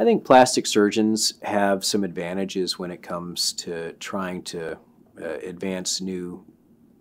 I think plastic surgeons have some advantages when it comes to trying to uh, advance new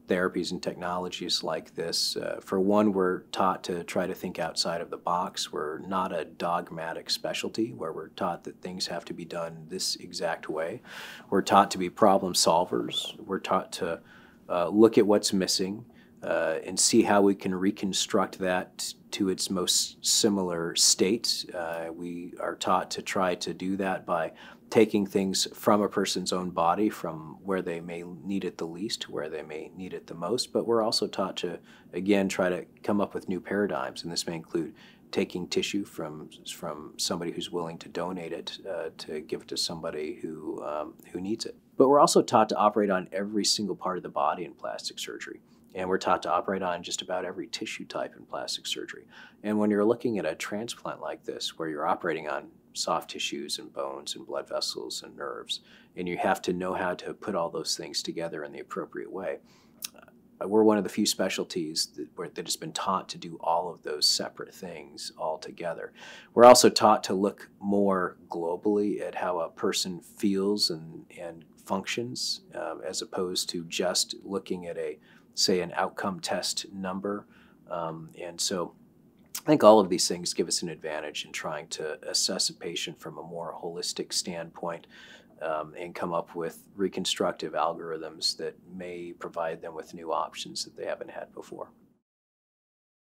therapies and technologies like this. Uh, for one, we're taught to try to think outside of the box. We're not a dogmatic specialty where we're taught that things have to be done this exact way. We're taught to be problem solvers. We're taught to uh, look at what's missing uh, and see how we can reconstruct that to its most similar state. Uh, we are taught to try to do that by taking things from a person's own body, from where they may need it the least to where they may need it the most. But we're also taught to, again, try to come up with new paradigms, and this may include taking tissue from from somebody who's willing to donate it uh, to give it to somebody who um, who needs it. But we're also taught to operate on every single part of the body in plastic surgery. And we're taught to operate on just about every tissue type in plastic surgery. And when you're looking at a transplant like this, where you're operating on soft tissues and bones and blood vessels and nerves, and you have to know how to put all those things together in the appropriate way. Uh, we're one of the few specialties that, that has been taught to do all of those separate things all together. We're also taught to look more globally at how a person feels and, and functions, um, as opposed to just looking at a say, an outcome test number. Um, and so I think all of these things give us an advantage in trying to assess a patient from a more holistic standpoint um, and come up with reconstructive algorithms that may provide them with new options that they haven't had before.